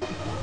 you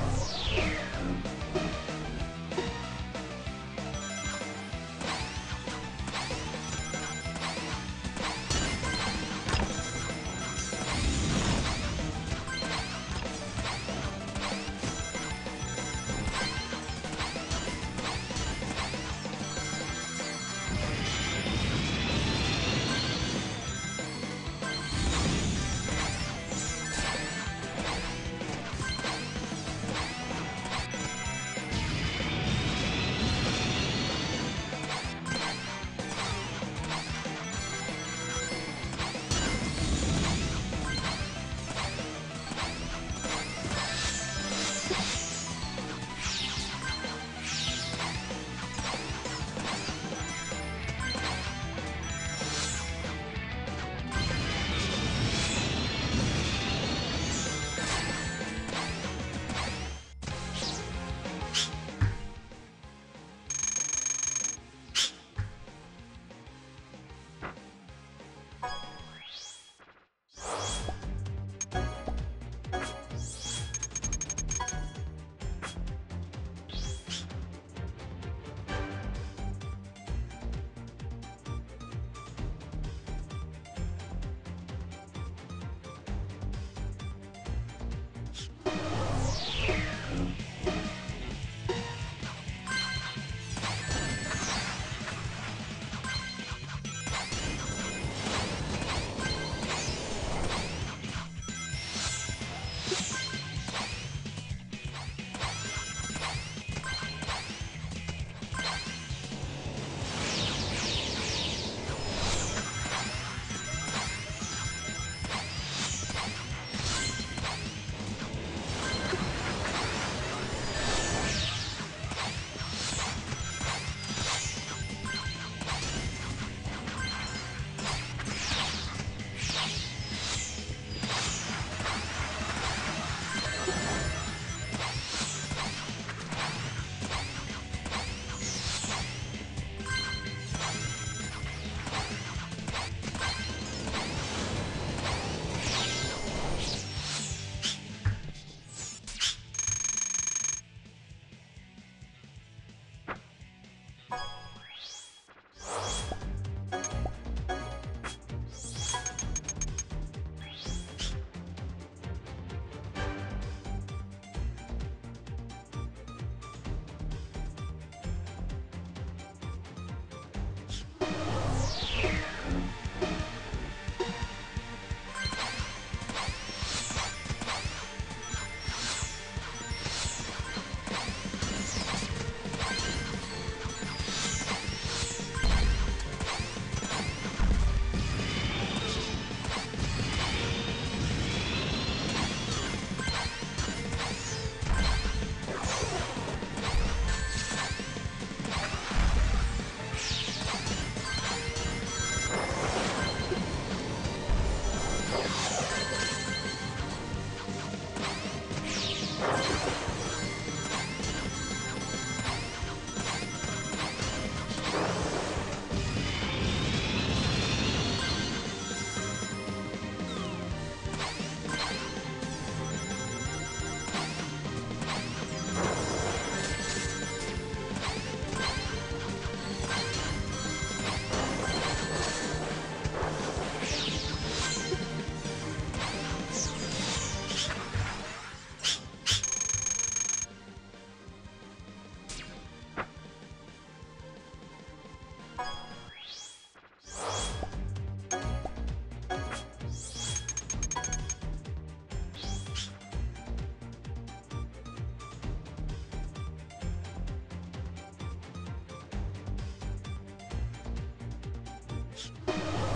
ます。